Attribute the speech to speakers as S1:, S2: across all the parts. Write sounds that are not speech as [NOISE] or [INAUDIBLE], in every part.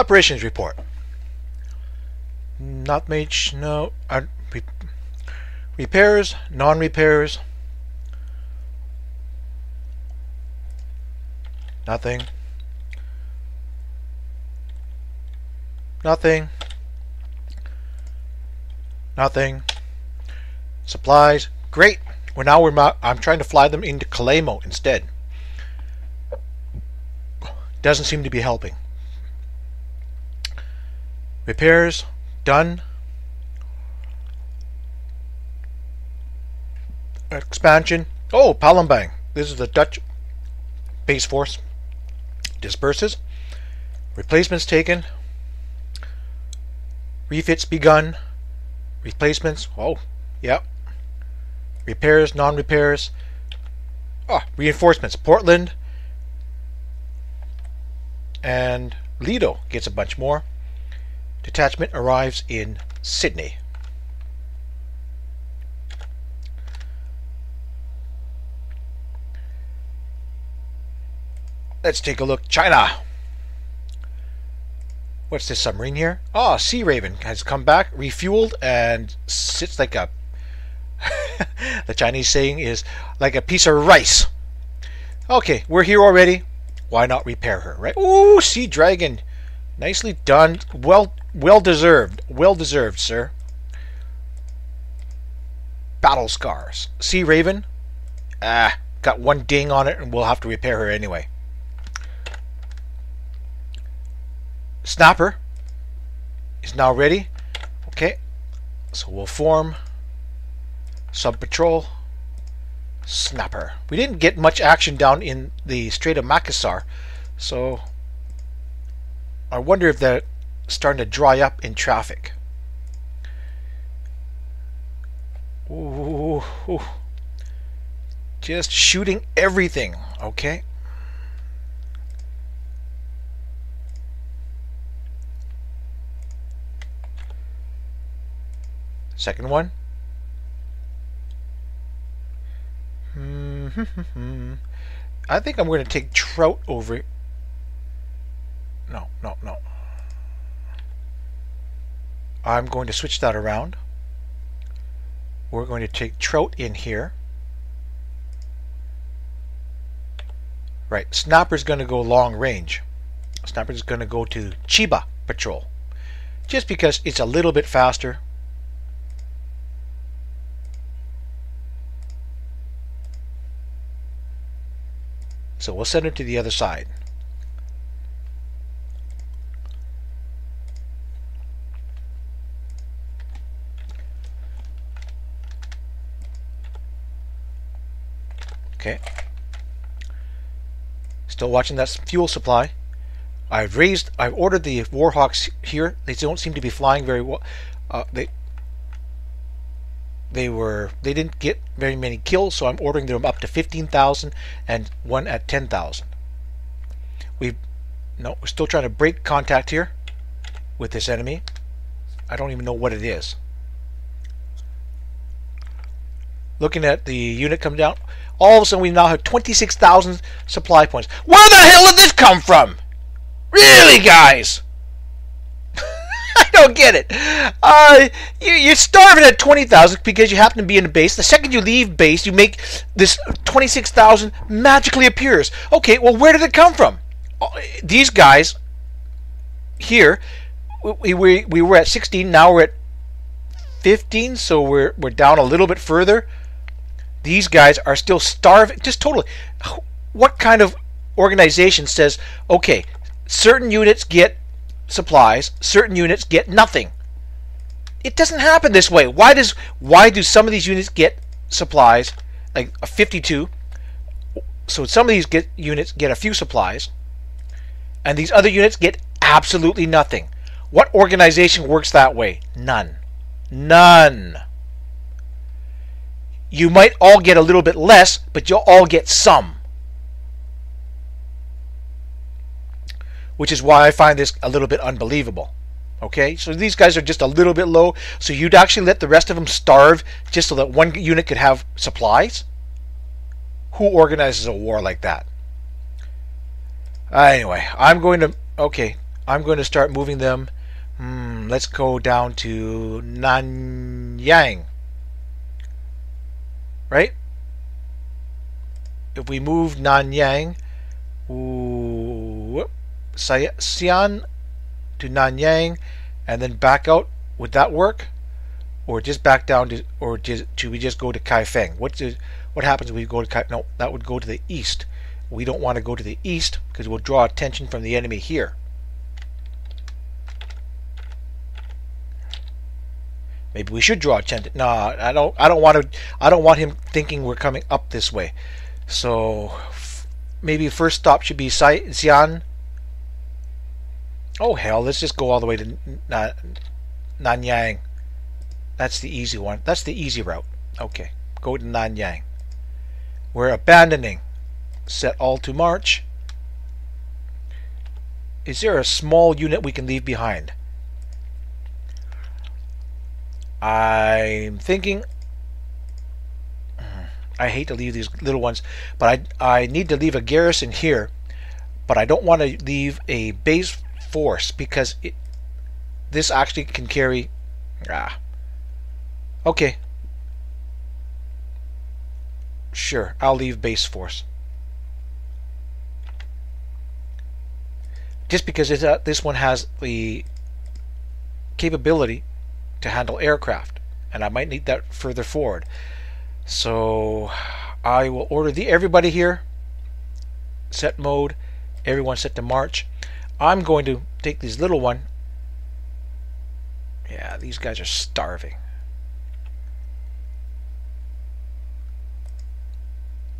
S1: Operations report. Not much, no. Uh, re- repairs, non-repairs. Nothing. Nothing. Nothing. Supplies. Great. Well, now we're. I'm trying to fly them into Kalemo instead. Doesn't seem to be helping. Repairs done. Expansion. Oh, Palembang. This is the Dutch base force. Disperses. Replacements taken. Refits begun. Replacements. Oh, yep. Repairs, non-repairs. Ah, reinforcements. Portland and Ledo gets a bunch more. Detachment arrives in Sydney. Let's take a look. China. What's this submarine here? Oh, Sea Raven has come back, refueled, and sits like a. [LAUGHS] the Chinese saying is like a piece of rice. Okay, we're here already. Why not repair her, right? Ooh, Sea Dragon. Nicely done. Well well deserved. Well deserved, sir. Battle scars. Sea Raven. Ah, got one ding on it and we'll have to repair her anyway. Snapper is now ready. Okay. So we'll form sub patrol snapper. We didn't get much action down in the Strait of Makassar, so I wonder if they're starting to dry up in traffic. Ooh, ooh. Just shooting everything, okay? Second one. Hmm. [LAUGHS] I think I'm going to take Trout over. No, no, no. I'm going to switch that around. We're going to take Trout in here. Right, Snapper's going to go long range. Snapper's going to go to Chiba Patrol. Just because it's a little bit faster. So we'll send it to the other side. Okay. Still watching that fuel supply. I've raised, I've ordered the Warhawks here. They don't seem to be flying very well. Uh, they they were they didn't get very many kills, so I'm ordering them up to 15,000 and one at 10,000. We no, we're still trying to break contact here with this enemy. I don't even know what it is. Looking at the unit come down, all of a sudden we now have 26,000 supply points. Where the hell did this come from? Really, guys? [LAUGHS] I don't get it. Uh, you, you're starving at 20,000 because you happen to be in a base. The second you leave base, you make this 26,000 magically appears. Okay, well, where did it come from? Uh, These guys here, we, we, we were at 16, now we're at 15, so we're, we're down a little bit further. These guys are still starving, just totally. What kind of organization says, okay, certain units get supplies, certain units get nothing. It doesn't happen this way. Why does why do some of these units get supplies like a 52? So some of these get units get a few supplies and these other units get absolutely nothing. What organization works that way? None. None. You might all get a little bit less, but you'll all get some. which is why I find this a little bit unbelievable. Okay, so these guys are just a little bit low. So you'd actually let the rest of them starve just so that one unit could have supplies? Who organizes a war like that? Uh, anyway, I'm going to. Okay, I'm going to start moving them. Hmm, let's go down to Nanyang. Right? If we move Nanyang, Xi'an to Nanyang, and then back out, would that work? Or just back down to, or just, should we just go to Kaifeng? What does, what happens if we go to Kai? No, that would go to the east. We don't want to go to the east because we'll draw attention from the enemy here. Maybe we should draw a attention. No, I don't. I don't want to. I don't want him thinking we're coming up this way. So maybe first stop should be Xi'an. Oh hell, let's just go all the way to Nanyang. That's the easy one. That's the easy route. Okay, go to Nanyang. We're abandoning. Set all to march. Is there a small unit we can leave behind? I'm thinking I hate to leave these little ones, but I, I need to leave a garrison here, but I don't want to leave a base force because it, this actually can carry. Ah. Okay. Sure, I'll leave base force. Just because uh, this one has the capability to handle aircraft, and I might need that further forward. So I will order the everybody here. Set mode. Everyone set to march. I'm going to take these little one. Yeah, these guys are starving.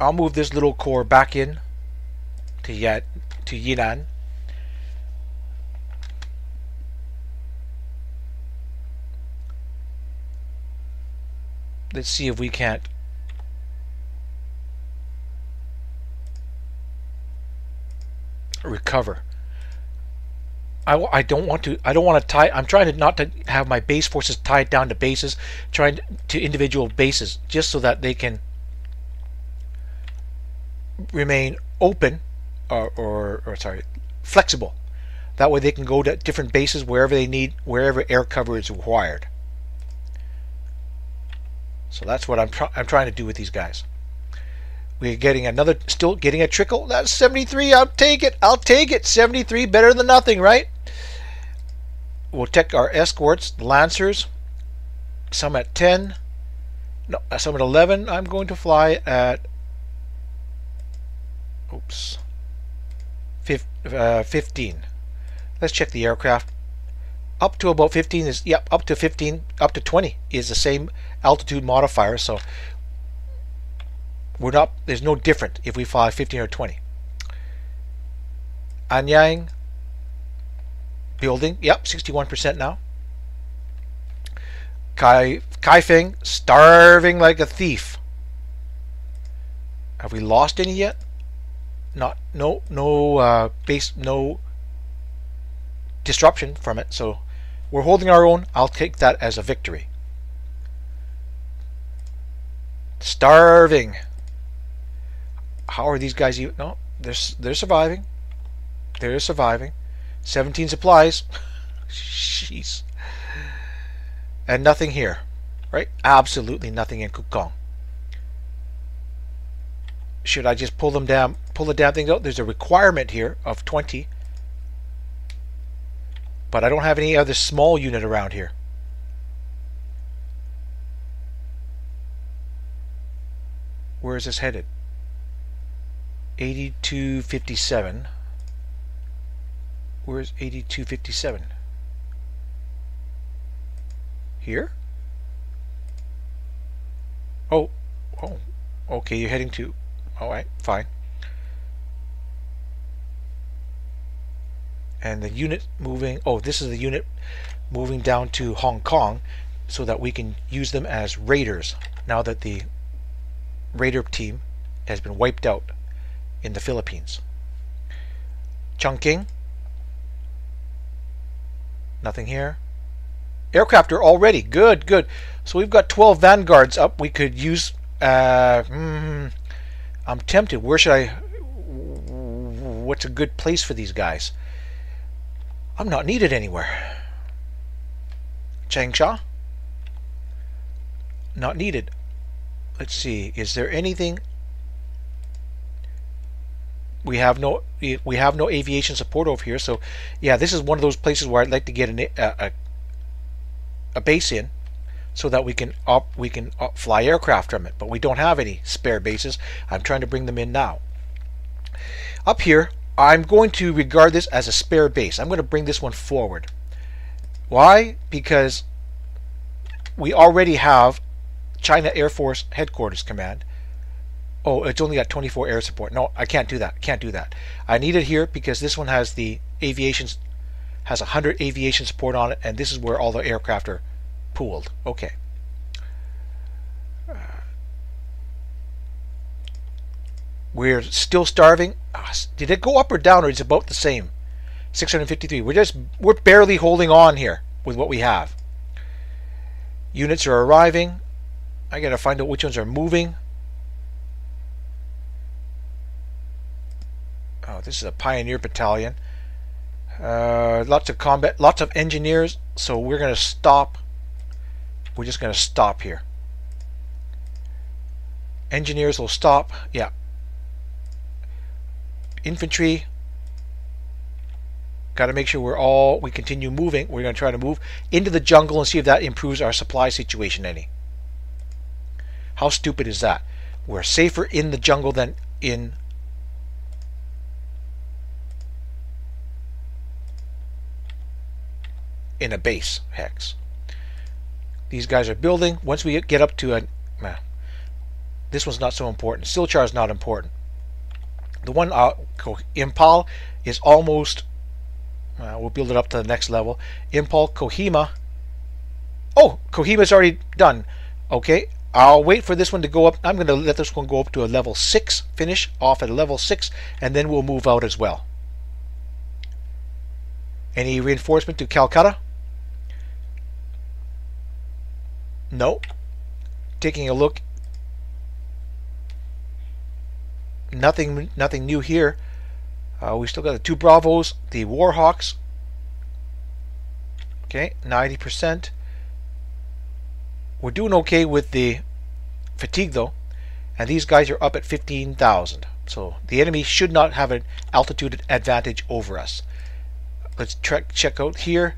S1: I'll move this little corps back in to Yat to Yinan. Let's see if we can't recover. I, I don't want to I don't want to tie I'm trying to not to have my base forces tied down to bases trying to, to individual bases just so that they can remain open or, or, or sorry flexible that way they can go to different bases wherever they need wherever air cover is required so that's what I'm, I'm trying to do with these guys. We're getting another, still getting a trickle. That's 73. I'll take it. I'll take it. 73, better than nothing, right? We'll take our escorts, the Lancers. Some at 10. No, some at 11. I'm going to fly at, oops, uh, 15. Let's check the aircraft up to about 15 is yep up to 15 up to 20 is the same altitude modifier so we're not there's no different if we fly 15 or 20 Anyang building yep 61% now. Kai Kaifeng starving like a thief. Have we lost any yet? Not no no uh, base no disruption from it so we're holding our own. I'll take that as a victory. Starving. How are these guys even? No, they're, they're surviving. They're surviving. 17 supplies. [LAUGHS] Jeez. And nothing here. Right? Absolutely nothing in Kukong. Should I just pull them down, pull the damn things out? There's a requirement here of 20. But I don't have any other small unit around here. Where is this headed? 8257. Where's 8257? Here? Oh, oh, okay, you're heading to, alright, fine. And the unit moving oh this is the unit moving down to Hong Kong so that we can use them as raiders now that the raider team has been wiped out in the Philippines. Chungking. Nothing here. Aircraft are already good good. So we've got 12 vanguards up we could use uh, mm, I'm tempted. Where should I what's a good place for these guys I'm not needed anywhere. Changsha? Not needed. Let's see. Is there anything? We have no we have no aviation support over here. So, yeah, this is one of those places where I'd like to get an, a, a, base in, so that we can up we can up fly aircraft from it. But we don't have any spare bases. I'm trying to bring them in now. Up here, I'm going to regard this as a spare base. I'm going to bring this one forward. Why? Because we already have China Air Force Headquarters Command. Oh, it's only got 24 air support. No, I can't do that. Can't do that. I need it here because this one has the aviation has 100 aviation support on it, and this is where all the aircraft are pooled. Okay. We're still starving. Ah, did it go up or down, or is it about the same? 653. We're just we're barely holding on here with what we have. Units are arriving. I gotta find out which ones are moving. Oh, this is a pioneer battalion. Uh, lots of combat, lots of engineers. So we're gonna stop. We're just gonna stop here. Engineers will stop. Yeah, infantry. Got to make sure we're all we continue moving. We're going to try to move into the jungle and see if that improves our supply situation any. How stupid is that? We're safer in the jungle than in in a base hex. These guys are building. Once we get up to a this one's not so important. Silchar is not important the one uh, Imphal is almost, uh, we'll build it up to the next level. Imphal Kohima. Oh, Kohima's already done. Okay, I'll wait for this one to go up. I'm going to let this one go up to a level 6, finish off at a level 6, and then we'll move out as well. Any reinforcement to Calcutta? No. Taking a look nothing nothing new here. Uh, we still got the two Bravos, the Warhawks. Okay, 90%. We're doing okay with the fatigue though, and these guys are up at 15,000. So the enemy should not have an altitude advantage over us. Let's check check out here.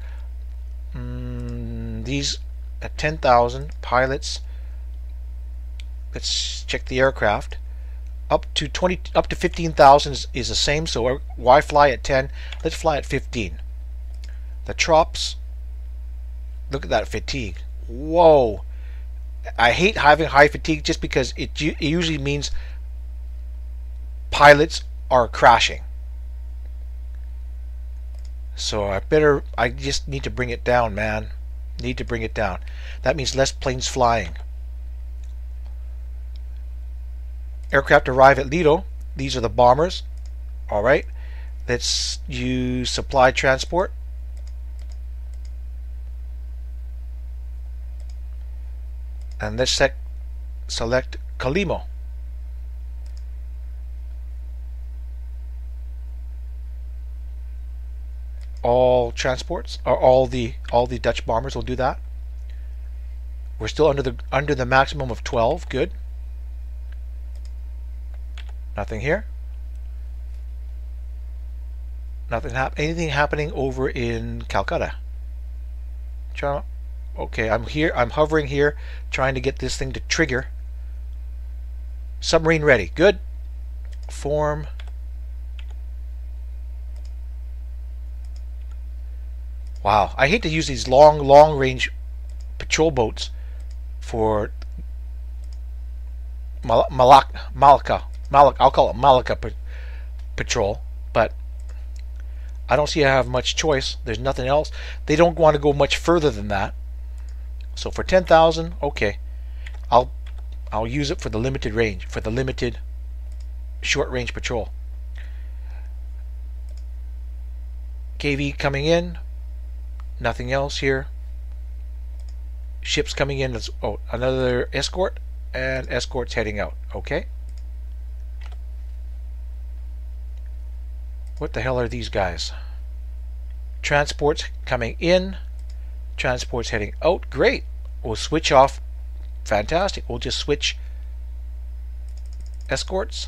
S1: Mm, these at 10,000 pilots. Let's check the aircraft up to 20 up to 15,000 is, is, the same so why fly at 10 let's fly at 15 the trops look at that fatigue. Whoa. I hate having high fatigue just because it, it usually means pilots are crashing. So I better I just need to bring it down man. Need to bring it down. That means less planes flying Aircraft arrive at Ledo. These are the bombers. All right. Let's use supply transport. And let's sec select Kalimo. All transports or all the all the Dutch bombers will do that. We're still under the under the maximum of 12. Good. Nothing here. Nothing hap anything happening over in Calcutta. Okay, I'm here. I'm hovering here, trying to get this thing to trigger. Submarine ready. Good. Form. Wow, I hate to use these long, long range patrol boats for Mal Malak Malak, I'll call it Malacca Patrol, but I don't see I have much choice. There's nothing else. They don't want to go much further than that. So for 10,000, okay. I'll I'll use it for the limited range, for the limited short range patrol. KV coming in. Nothing else here. Ships coming in. Oh, another escort and escorts heading out. Okay. What the hell are these guys? Transports coming in. Transports heading out. Great. We'll switch off. Fantastic. We'll just switch escorts.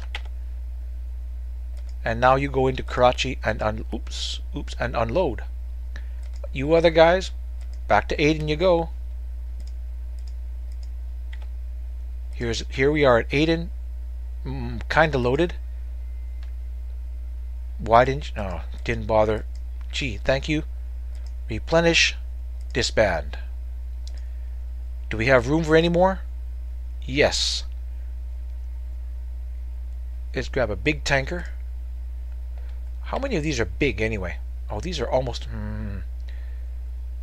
S1: And now you go into Karachi and un oops, oops, and unload. You other guys, back to Aden you go. Here's here we are at Aden, mm, kind of loaded. Why didn't you? Oh, didn't bother. Gee, thank you. Replenish, disband. Do we have room for any more? Yes. Let's grab a big tanker. How many of these are big anyway? Oh, these are almost... Hmm.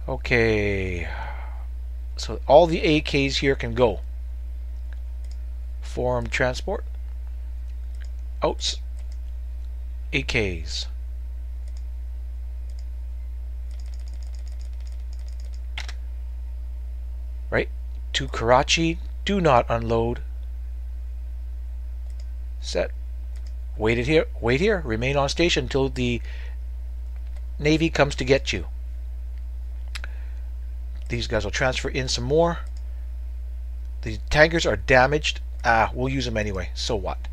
S1: Okay. So all the AKs here can go. Form transport. Outs. AKs. Right? To Karachi. Do not unload. Set. Wait it here. Wait here. Remain on station until the Navy comes to get you. These guys will transfer in some more. The tankers are damaged. Ah, we'll use them anyway. So what?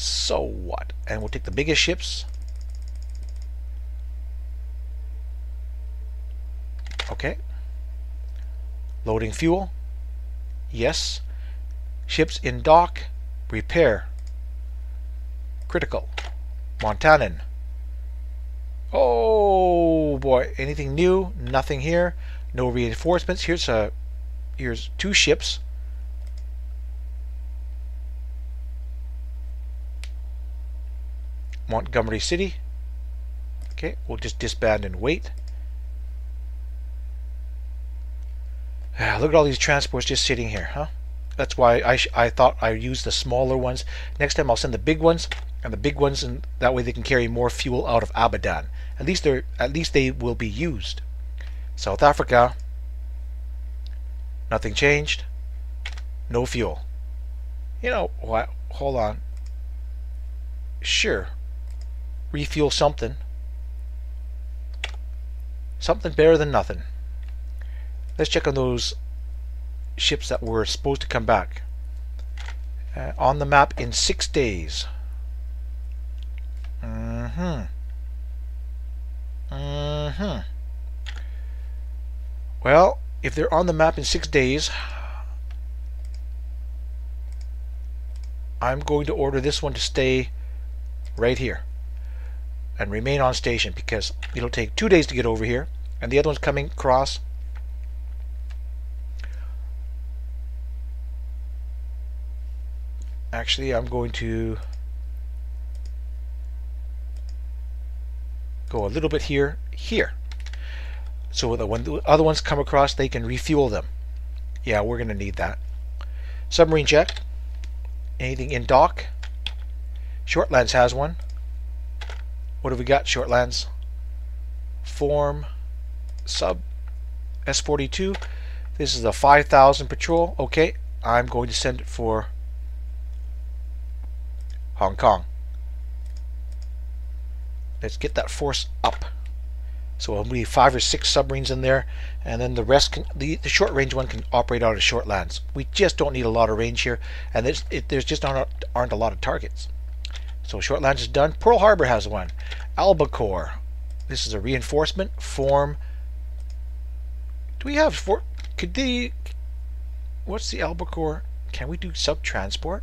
S1: So what? And we'll take the biggest ships. Okay. Loading fuel. Yes. Ships in dock. Repair. Critical. Montanan. Oh boy, anything new? Nothing here. No reinforcements. Here's a here's two ships. Montgomery City. Okay, we'll just disband and wait. Ah, look at all these transports just sitting here, huh? That's why I, I thought I'd use the smaller ones. Next time I'll send the big ones and the big ones, and that way they can carry more fuel out of Abadan. At least they're at least they will be used. South Africa, nothing changed. No fuel. You know what? Hold on. Sure. Refuel something. Something better than nothing. Let's check on those ships that were supposed to come back. Uh, on the map in six days. Mm-hmm. Mm-hmm. Well, if they're on the map in six days, I'm going to order this one to stay right here and remain on station because it'll take two days to get over here and the other one's coming across actually I'm going to go a little bit here, here. So that when the other ones come across, they can refuel them. Yeah, we're going to need that. Submarine check. Anything in dock? Shortlands has one. What have we got, Shortlands? Form, sub, S42. This is a 5,000 patrol. Okay, I'm going to send it for Hong Kong. Let's get that force up. So we'll need five or six submarines in there, and then the rest can the, the short range one can operate out of Shortlands. We just don't need a lot of range here, and there's it, there's just aren't, aren't a lot of targets. So Shortlands is done. Pearl Harbor has one. Albacore. This is a reinforcement form. Do we have for? Could the? What's the Albacore? Can we do sub transport?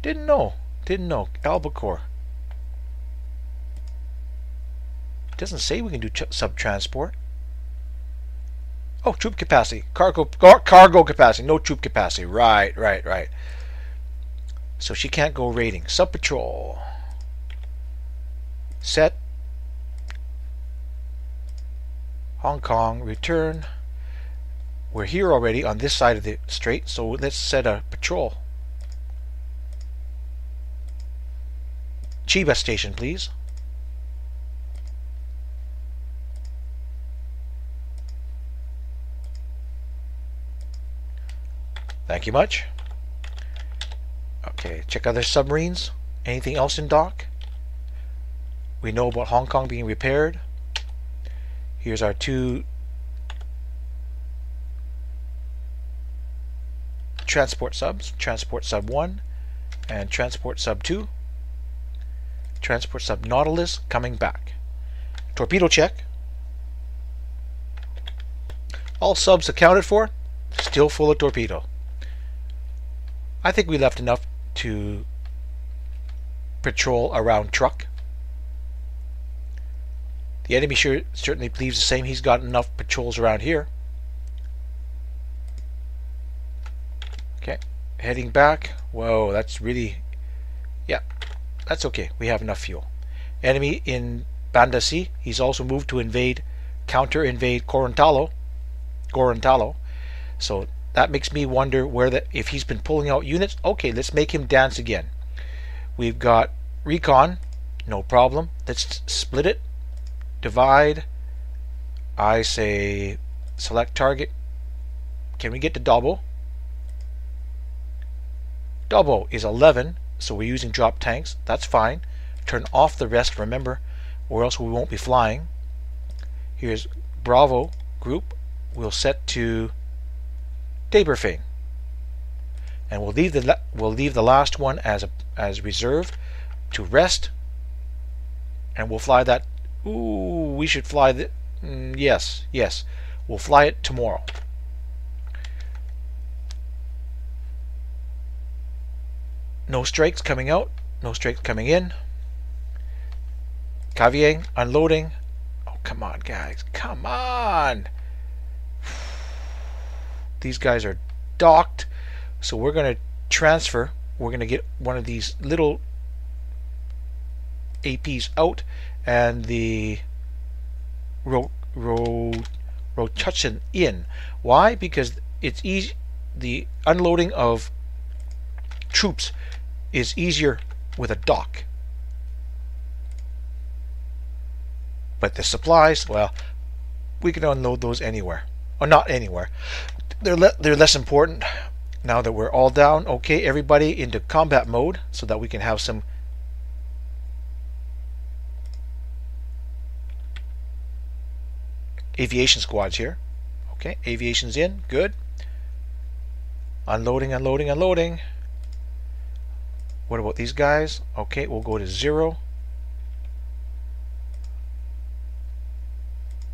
S1: Didn't know. Didn't know. Albacore. It doesn't say we can do sub-transport. Oh, troop capacity. Cargo car cargo capacity. No troop capacity. Right, right, right. So she can't go raiding. Sub-patrol. Set. Hong Kong. Return. We're here already on this side of the strait, so let's set a patrol. Chiba station, please. Thank you much. Okay, check other submarines. Anything else in dock? We know about Hong Kong being repaired. Here's our two transport subs, transport sub 1 and transport sub 2. Transport sub Nautilus coming back. Torpedo check. All subs accounted for, still full of torpedo. I think we left enough to patrol around Truk. The enemy sure, certainly believes the same. He's got enough patrols around here. Okay, heading back. Whoa, that's really... Yeah, that's okay. We have enough fuel. Enemy in Banda Sea. He's also moved to invade, counter-invade Gorontalo. Gorontalo. So that makes me wonder where that if he's been pulling out units. Okay, let's make him dance again. We've got recon, no problem. Let's split it, divide. I say select target. Can we get to double? Double is 11, so we're using drop tanks. That's fine. Turn off the rest, remember, or else we won't be flying. Here's Bravo group. We'll set to Debriefing. And we'll leave the we'll leave the last one as a as reserve to rest. And we'll fly that. Ooh, we should fly the. Mm, yes, yes, we'll fly it tomorrow. No strikes coming out. No strikes coming in. Cavier unloading. Oh, come on, guys. Come on. These guys are docked. So we're going to transfer. We're going to get one of these little APs out and the ro ro rotation in. Why? Because it's easy. The unloading of troops is easier with a dock. But the supplies, well, we can unload those anywhere. Or not anywhere they're le they're less important now that we're all down. Okay, everybody into combat mode so that we can have some aviation squads here. Okay, aviation's in. Good. Unloading, unloading, unloading. What about these guys? Okay, we'll go to zero.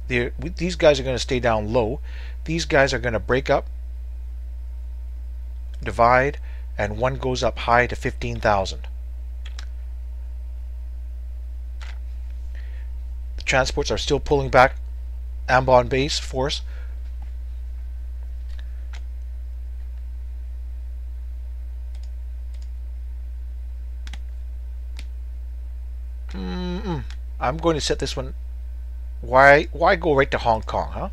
S1: They're, these guys are going to stay down low. These guys are going to break up, divide, and one goes up high to 15,000. The transports are still pulling back Ambon base force. Mm -mm. I'm going to set this one why why go right to Hong Kong, huh?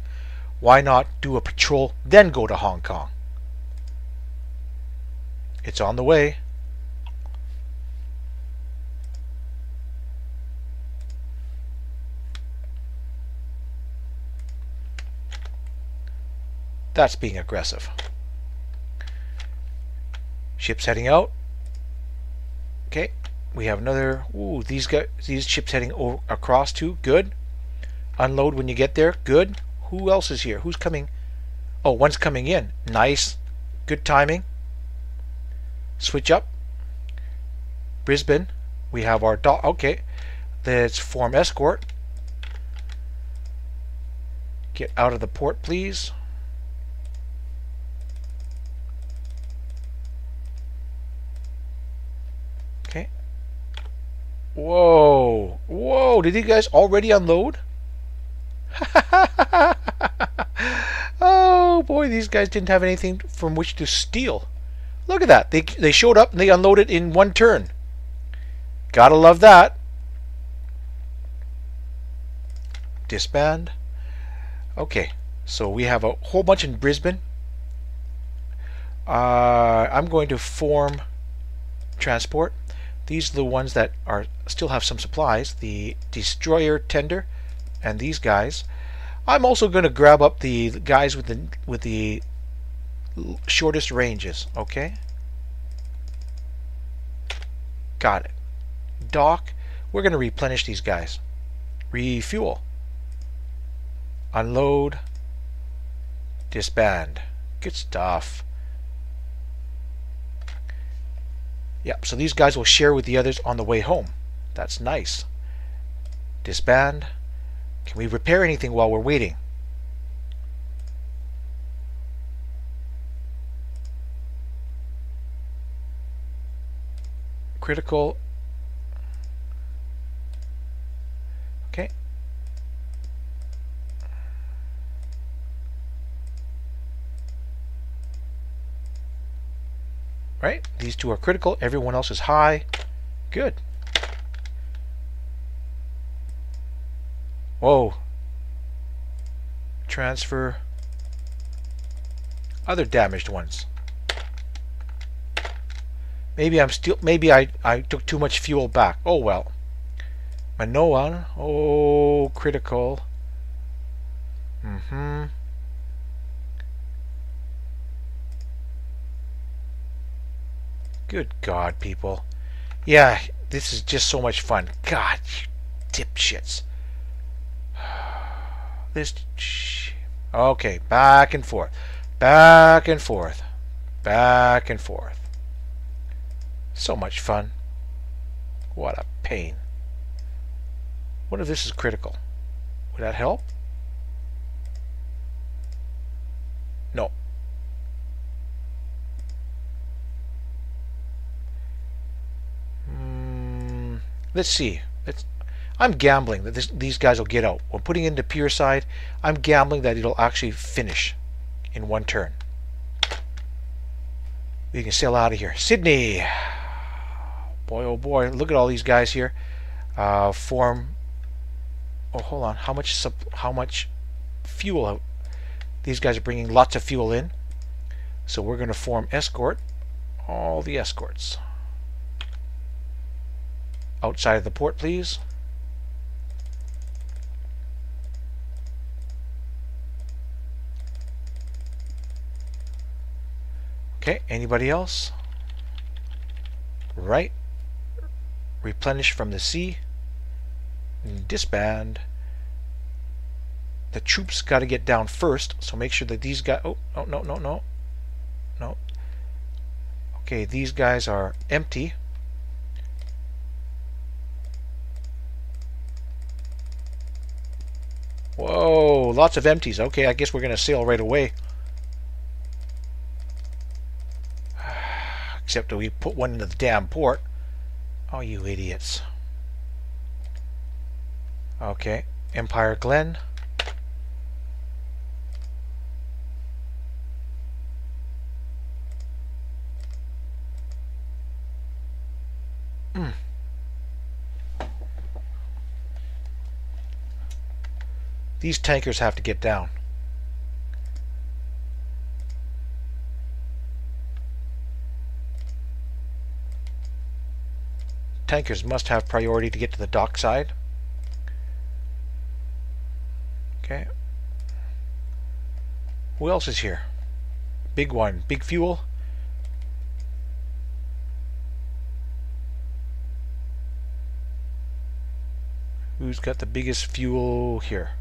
S1: Why not do a patrol then go to Hong Kong? It's on the way. That's being aggressive. Ships heading out. Okay, we have another. Ooh, these guys, these ships heading over, across too. Good. Unload when you get there. Good. Who else is here? Who's coming? Oh, one's coming in. Nice. Good timing. Switch up. Brisbane. We have our dot. Okay. Let's form escort. Get out of the port, please. Okay. Whoa. Whoa. Did you guys already unload? [LAUGHS] boy, these guys didn't have anything from which to steal. Look at that. They, they showed up and they unloaded in one turn. Gotta love that. Disband. Okay, so we have a whole bunch in Brisbane. Uh, I'm going to form transport. These are the ones that are still have some supplies. The destroyer tender and these guys. I'm also going to grab up the guys with the with the shortest ranges, okay? Got it. Dock, we're going to replenish these guys. Refuel. unload, disband. Good stuff. Yep, so these guys will share with the others on the way home. That's nice. Disband. Can we repair anything while we're waiting? Critical. Okay. Right? These two are critical. Everyone else is high. Good. Whoa. Transfer other damaged ones. Maybe I'm still maybe I, I took too much fuel back. Oh well. Manoa, oh critical. Mm-hmm. Good God, people. Yeah, this is just so much fun. God, you dipshits. This. Okay, back and forth. Back and forth. Back and forth. So much fun. What a pain. What if this is critical? Would that help? No. Mm, let's see. Let's I'm gambling that this, these guys will get out. When putting into pierside, I'm gambling that it'll actually finish in one turn. We can sail out of here. Sydney. Boy, oh boy. Look at all these guys here. Uh, form. Oh, hold on. How much? How much fuel? Out? These guys are bringing lots of fuel in. So we're going to form escort. All the escorts. Outside of the port, please. Okay, anybody else? Right. Replenish from the sea. Disband. The troops got to get down first, so make sure that these guys... Oh, no, no, no, no. No. Okay, these guys are empty. Whoa, lots of empties. Okay, I guess we're going to sail right away. Except that we put one into the damn port. Oh, you idiots. Okay. Empire Glen. Hmm. These tankers have to get down. Tankers must have priority to get to the dock side. Okay. Who else is here? Big one. Big fuel. Who's got the biggest fuel here?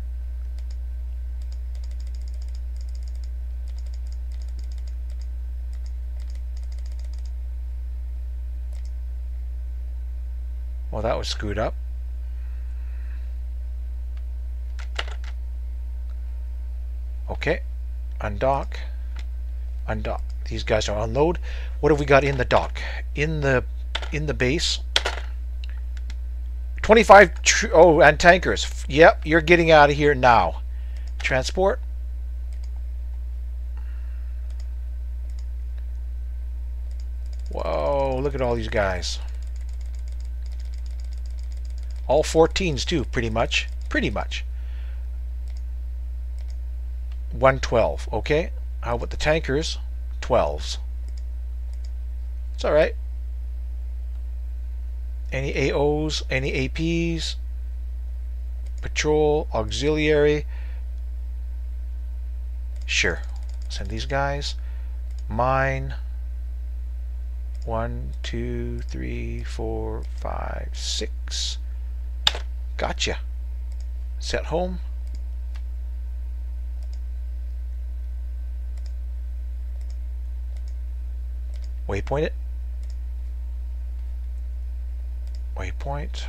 S1: That was screwed up. Okay, undock, undock. These guys are unload. What have we got in the dock? In the in the base. 25 oh and tankers. Yep, you're getting out of here now. Transport. Whoa, look at all these guys. All 14s too, pretty much. Pretty much. 112, okay? How about the tankers? 12s. It's alright. Any AOs, any APs, patrol, auxiliary. Sure. Send these guys. Mine. One, two, three, four, five, six. Gotcha. Set home. Waypoint it. Waypoint.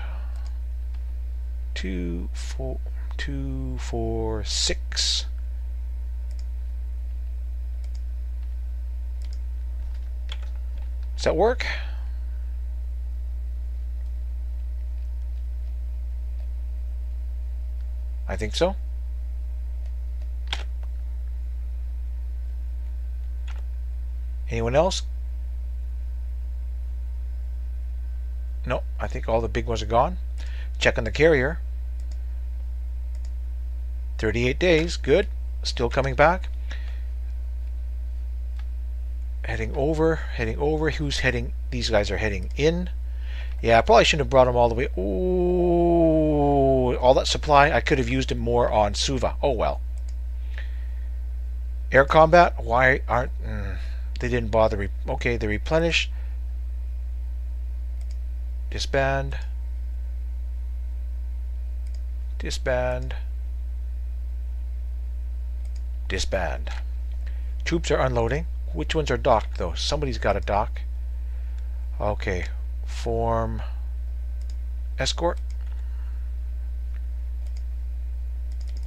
S1: Two, four, two, four, six. Does that work? I think so. Anyone else? No, I think all the big ones are gone. Check on the carrier. 38 days, good. Still coming back. Heading over, heading over. Who's heading? These guys are heading in. Yeah, I probably shouldn't have brought them all the way. Ooh, all that supply. I could have used it more on Suva. Oh well. Air combat. Why aren't mm, they didn't bother? okay, they replenish. Disband. Disband. Disband. Troops are unloading. Which ones are docked though? Somebody's got a dock. Okay. Form escort.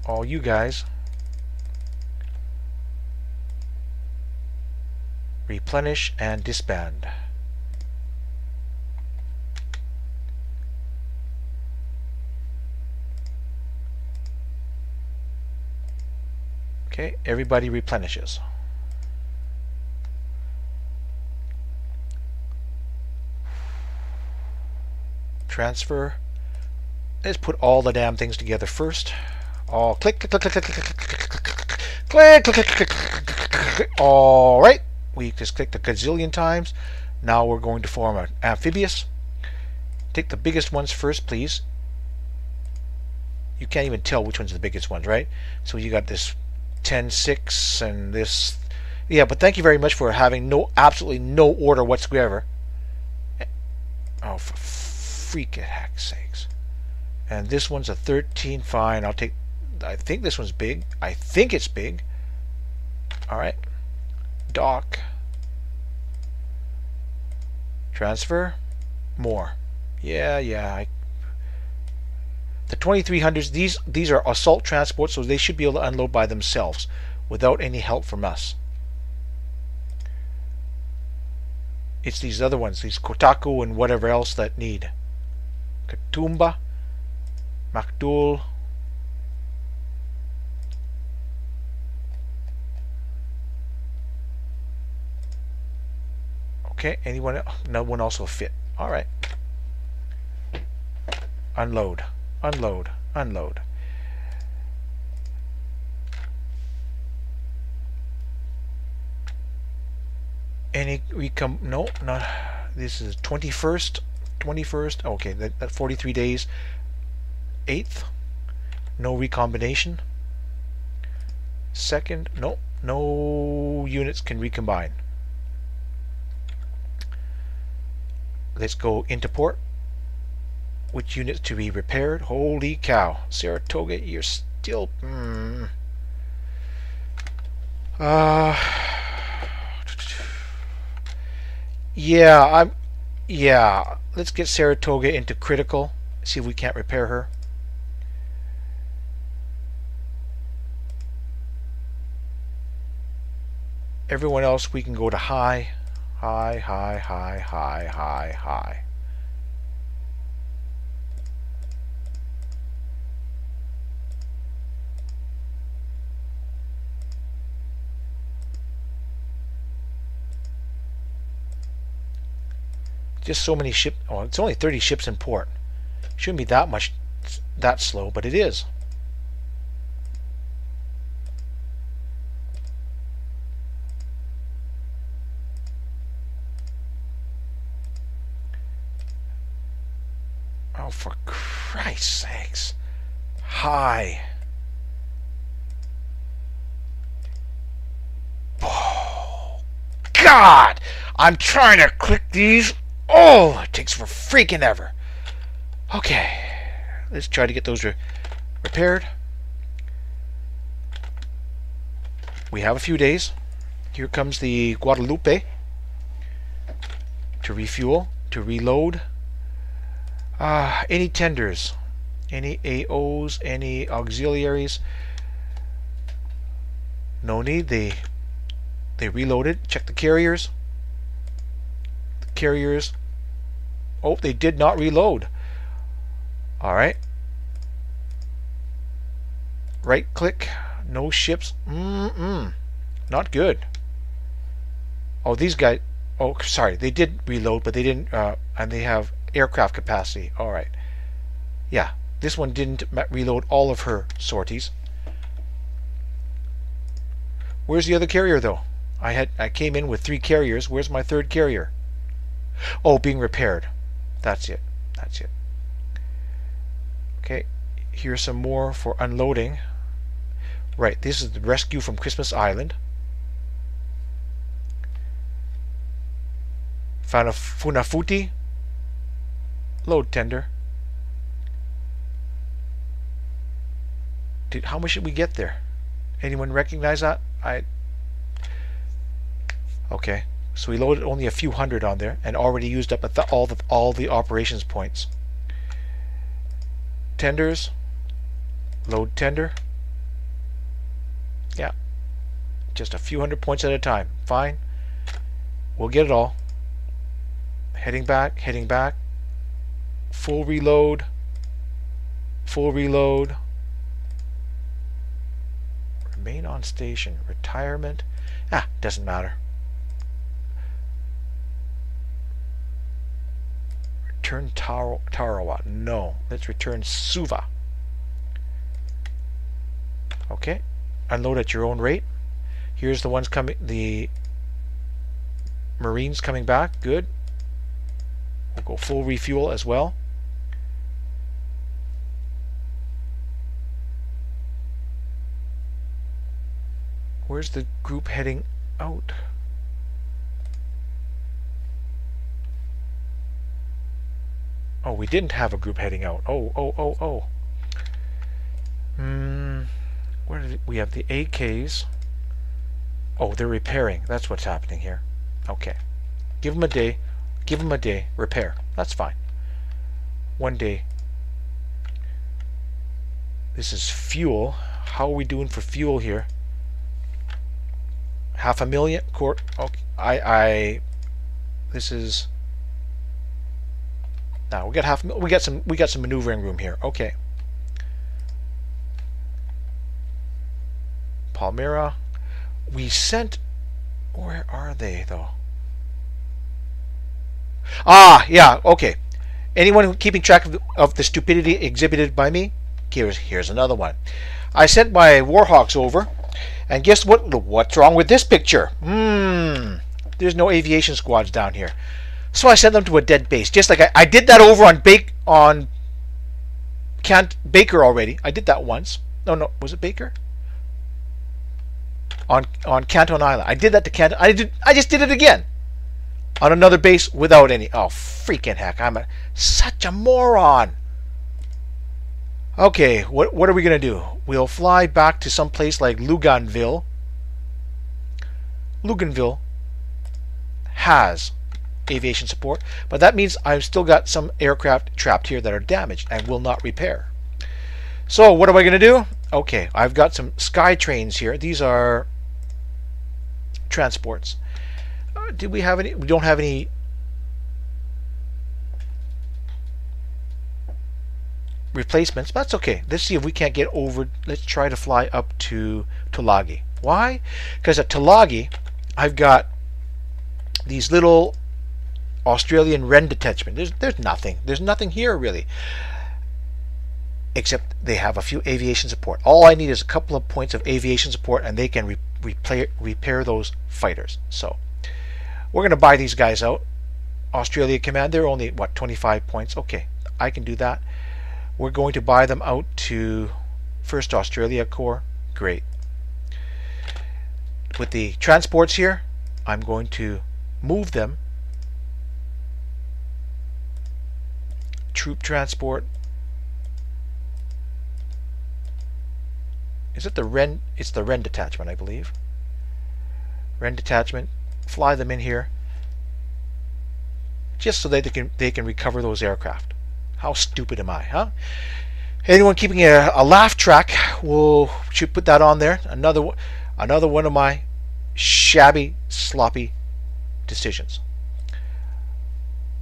S1: All you guys. Replenish and disband. Okay, everybody replenishes. Transfer. Let's put all the damn things together first. All click, click, click, click, click, click, click, click, click, click, click. All right, we just clicked a gazillion times. Now we're going to form an amphibious. Take the biggest ones first, please. You can't even tell which one's the biggest ones, right? So you got this 10.6 and this yeah but thank you very much for having no absolutely no order whatsoever oh freak heck's sakes. And this one's a 13 fine. I'll take I think this one's big. I think it's big. Alright dock transfer. More. Yeah yeah I the 2300s, these, these are assault transports, so they should be able to unload by themselves without any help from us. It's these other ones, these Kotaku and whatever else that need. Katoomba, Makdul. Okay, anyone? else? No one else will fit. All right. Unload unload, unload. Any we come no not this is 21st 21st okay that, that 43 days 8th no recombination second no no units can recombine let's go into port which units to be repaired? Holy cow. Saratoga, you're still... Mm, uh, [SIGHS] yeah, I'm... Yeah, let's get Saratoga into critical. See if we can't repair her. Everyone else, we can go to high. High, high, high, high, high, high. Just so many ship. Oh, it's only 30 ships in port. Shouldn't be that much, that slow, but it is. Oh, for Christ's sakes. Hi. Oh, God! I'm trying to click these Oh, it takes for freaking ever. Okay, let's try to get those re repaired. We have a few days. Here comes the Guadalupe. to refuel, to reload. Uh, any tenders, any AOs, any auxiliaries. No need. They they reloaded. Check the carriers. The carriers. Oh, they did not reload. All right. Right click. No ships. Mm-mm. Not good. Oh, these guys. Oh, sorry. They did reload, but they didn't. Uh, and they have aircraft capacity. All right. Yeah, this one didn't reload all of her sorties. Where's the other carrier though? I had I came in with three carriers. Where's my third carrier? Oh, being repaired. That's it. That's it. Okay, here's some more for unloading. Right, this is the rescue from Christmas Island. Found a Funafuti. Load tender. Did, how much did we get there? Anyone recognize that? I okay. So we loaded only a few hundred on there and already used up all the all the operations points. Tenders. Load tender. Yeah. Just a few hundred points at a time. Fine. We'll get it all. Heading back, heading back. Full reload. Full reload. Remain on station. Retirement. Ah, doesn't matter. Return Tar Tarawa. No. Let's return Suva. Okay. Unload at your own rate. Here's the ones coming, the Marines coming back. Good. We'll go full refuel as well. Where's the group heading out? Oh, we didn't have a group heading out. Oh, oh, oh, oh. Hmm. Where did we have the AKs? Oh, they're repairing. That's what's happening here. Okay. Give them a day. Give them a day. Repair. That's fine. One day. This is fuel. How are we doing for fuel here? half a million court okay I I this is now we got half we got some we got some maneuvering room here okay Palmyra we sent where are they though ah yeah okay anyone keeping track of the, of the stupidity exhibited by me here's here's another one I sent my Warhawks over and guess what? What's wrong with this picture? Hmm. There's no aviation squads down here. So I sent them to a dead base. Just like I, I did that over on Bake on Cant Baker already. I did that once. No, no, was it Baker? On on Canton Island. I did that to Canton. I did. I just did it again on another base without any. Oh freaking heck! I'm a, such a moron. Okay, what, what are we going to do? We'll fly back to some place like Luganville. Luganville has aviation support, but that means I've still got some aircraft trapped here that are damaged and will not repair. So what am I going to do? Okay, I've got some Skytrains here. These are transports. Uh, did we have any? We don't have any replacements. That's okay. Let's see if we can't get over. Let's try to fly up to Tulagi. Why? Because at Tulagi, I've got these little Australian Wren detachment. There's there's nothing. There's nothing here really. Except they have a few aviation support. All I need is a couple of points of aviation support, and they can re repair repair those fighters. So we're going to buy these guys out. Australia Command, they're only what 25 points. Okay, I can do that. We're going to buy them out to First Australia Corps. Great. With the transports here, I'm going to move them. Troop transport. Is it the Wren? It's the Wren detachment, I believe. Wren detachment. Fly them in here. just so that they can they can recover those aircraft. How stupid am I, huh? Anyone keeping a, a laugh track, we'll should put that on there. Another one, another one of my shabby, sloppy decisions.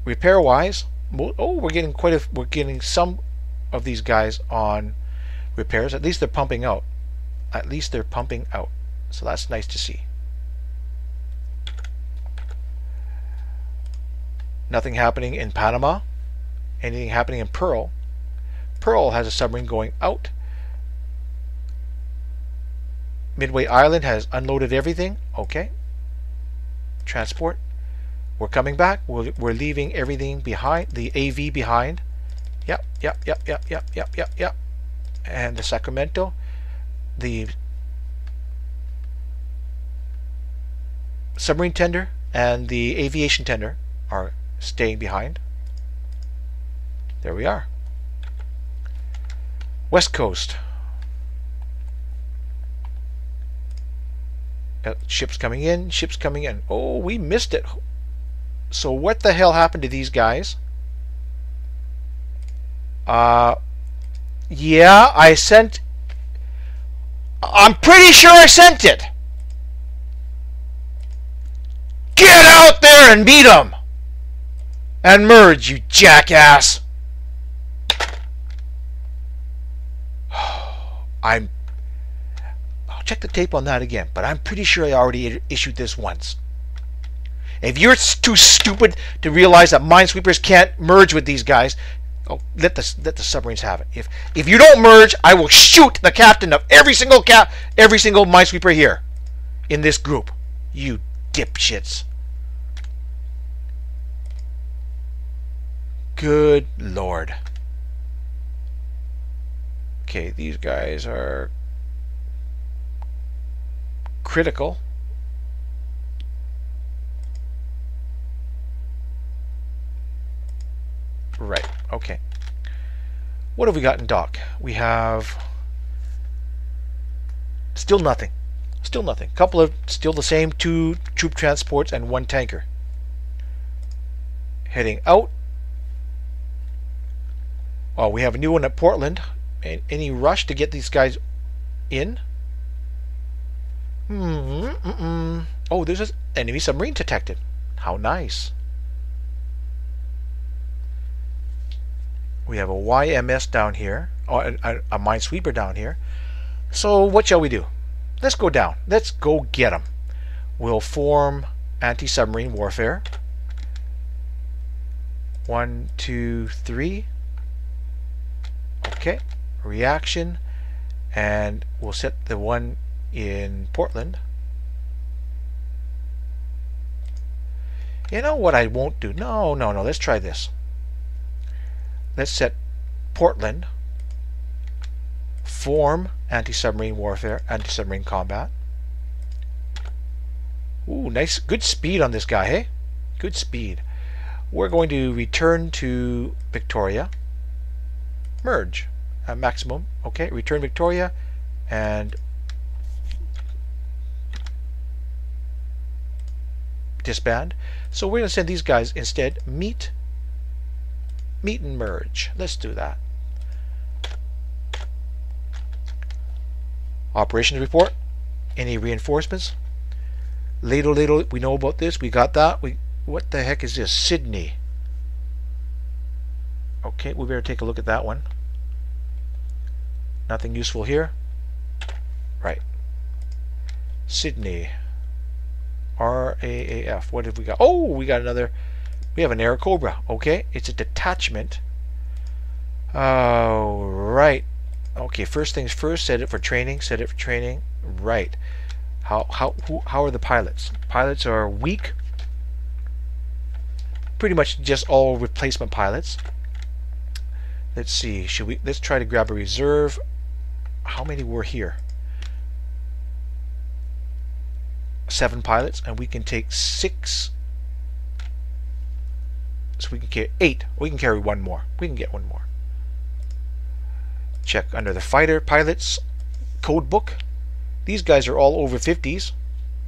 S1: Repair wise, oh, we're getting quite a we're getting some of these guys on repairs. At least they're pumping out. At least they're pumping out. So that's nice to see. Nothing happening in Panama. Anything happening in Pearl. Pearl has a submarine going out. Midway Island has unloaded everything. Okay. Transport. We're coming back. We're, we're leaving everything behind. The AV behind. Yep, yep, yep, yep, yep, yep, yep, yep. And the Sacramento. The submarine tender and the aviation tender are staying behind. There we are. West Coast. Uh, ships coming in, ships coming in. Oh, we missed it. So what the hell happened to these guys? Uh, yeah, I sent... I'm pretty sure I sent it. Get out there and beat them! And merge, you jackass! [SIGHS] I'm... I'll check the tape on that again, but I'm pretty sure I already issued this once. If you're too stupid to realize that minesweepers can't merge with these guys, oh, let the let the submarines have it. If if you don't merge, I will shoot the captain of every single cap every single minesweeper here in this group. You dipshits. Good lord. Okay, these guys are critical. Right, okay. What have we got in dock? We have still nothing. Still nothing. Couple of still the same two troop transports and one tanker. Heading out Oh, we have a new one at Portland. Any rush to get these guys in? Mm -mm. Oh, there's an enemy submarine detected. How nice. We have a YMS down here, or a, a minesweeper down here. So what shall we do? Let's go down. Let's go get them. We'll form anti-submarine warfare. One, two, three. Okay, reaction, and we'll set the one in Portland. You know what I won't do? No, no, no. Let's try this. Let's set Portland, form anti-submarine warfare, anti-submarine combat. Ooh, nice, good speed on this guy, hey? Good speed. We're going to return to Victoria merge at maximum. Okay, return Victoria and disband. So we're going to send these guys instead meet, meet and merge. Let's do that. Operations report. Any reinforcements? Ladle, ladle. We know about this. We got that. We. What the heck is this? Sydney. Okay, we better take a look at that one. Nothing useful here. Right. Sydney. RAAF. What have we got? Oh, we got another. We have an Airacobra, Okay, it's a detachment. Oh, right. Okay, first things first. Set it for training. Set it for training. Right. How how who, how are the pilots? Pilots are weak. Pretty much just all replacement pilots. Let's see. Should we? Let's try to grab a reserve. How many were here? Seven pilots, and we can take six. So we can carry eight. We can carry one more. We can get one more. Check under the fighter pilots code book. These guys are all over 50s,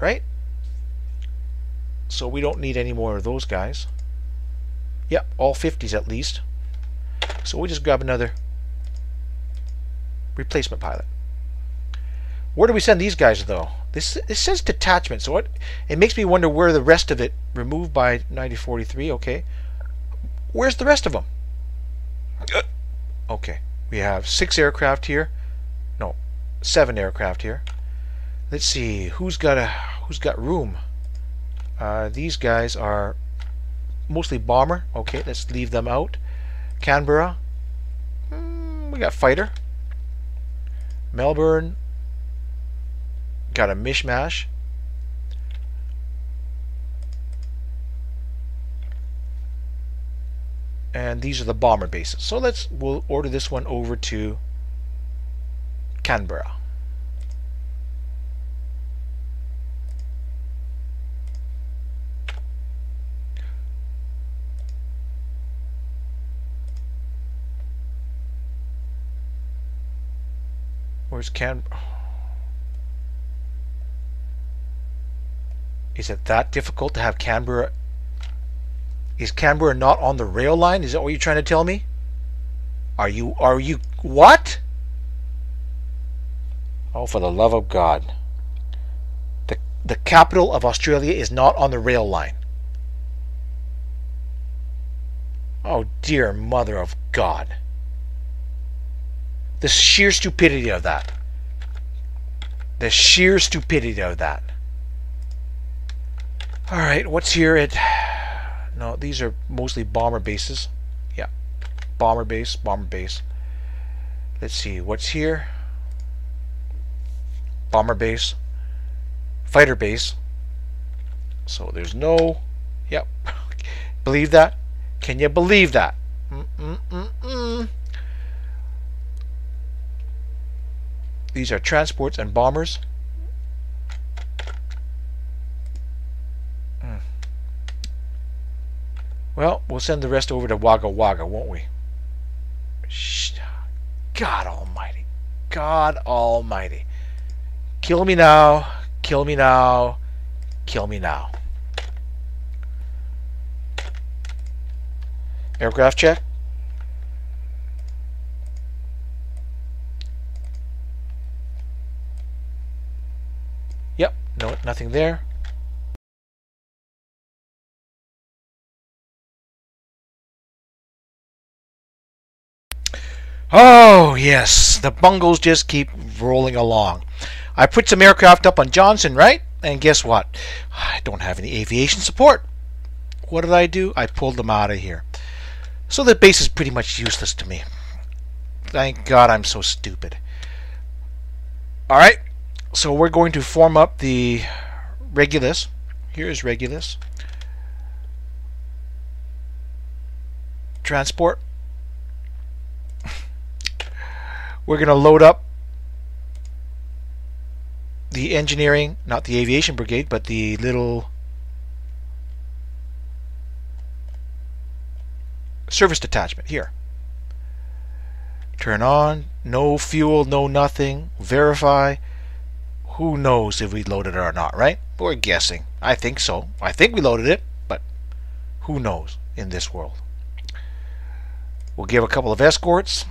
S1: right? So we don't need any more of those guys. Yep, all 50s at least. So we just grab another replacement pilot. Where do we send these guys though? This it says detachment, so it it makes me wonder where the rest of it removed by 9043. Okay, where's the rest of them? Okay, we have six aircraft here. No, seven aircraft here. Let's see who's got a who's got room. Uh, these guys are mostly bomber. Okay, let's leave them out. Canberra. Mm, we got fighter. Melbourne. Got a mishmash. And these are the bomber bases. So let's we'll order this one over to Canberra. Where's Can? Is it that difficult to have Canberra? Is Canberra not on the rail line? Is that what you're trying to tell me? Are you? Are you? What? Oh, for the love of God! The the capital of Australia is not on the rail line. Oh dear Mother of God! The sheer stupidity of that. The sheer stupidity of that. Alright, what's here at... No, these are mostly bomber bases. Yeah. Bomber base, bomber base. Let's see, what's here? Bomber base. Fighter base. So there's no... Yep. [LAUGHS] believe that? Can you believe that? Mm -mm -mm. These are transports and bombers. Well, we'll send the rest over to Wagga Wagga, won't we? God almighty. God almighty. Kill me now. Kill me now. Kill me now. Aircraft check. Yep, no, nothing there. Oh, yes, the bungles just keep rolling along. I put some aircraft up on Johnson, right? And guess what? I don't have any aviation support. What did I do? I pulled them out of here. So the base is pretty much useless to me. Thank God I'm so stupid. Alright, so we're going to form up the Regulus. Here is Regulus. Transport. We're going to load up the engineering, not the aviation brigade, but the little service detachment here. Turn on, no fuel, no nothing, verify. Who knows if we loaded it or not, right? We're guessing. I think so. I think we loaded it, but who knows in this world. We'll give a couple of escorts.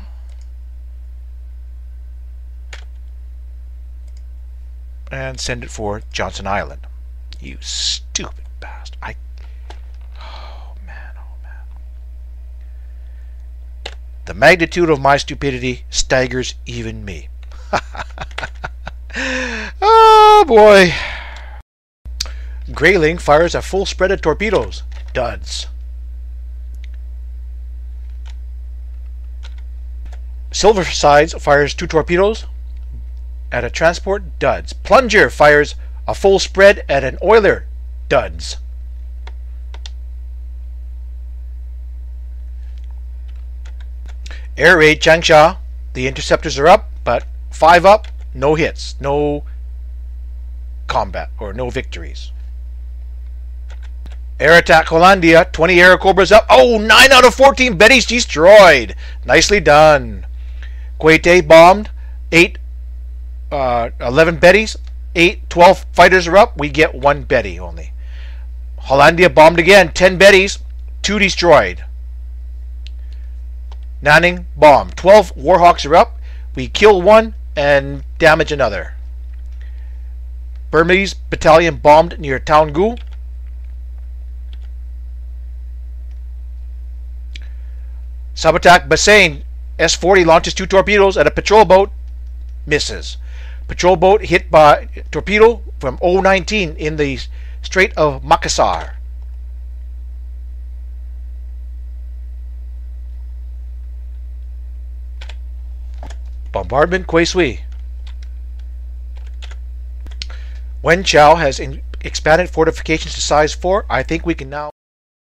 S1: And send it for Johnson Island. You stupid bastard. I Oh man, oh man. The magnitude of my stupidity staggers even me. [LAUGHS] oh boy. Grayling fires a full spread of torpedoes. Duds. Silversides fires two torpedoes at a transport. Duds. Plunger fires a full spread at an oiler. Duds. Air raid Changsha. The interceptors are up, but five up, no hits, no combat, or no victories. Air attack Hollandia, 20 Airacobras up. Oh, 9 out of 14 Bettys destroyed. Nicely done. Kuwait bombed. 8, uh, 11 Bettys. 8, 12 fighters are up. We get 1 Betty only. Hollandia bombed again. 10 Bettys. 2 destroyed. Nanning bomb. 12 Warhawks are up. We kill one and damage another. Burmese battalion bombed near Taungoo. Subattack Bassein S-40 launches two torpedoes at a patrol boat. Misses. Patrol boat hit by torpedo from O-19 in the Strait of Makassar. Bombardment Kweisui. Wen Chao has expanded fortifications to size 4. I think we can now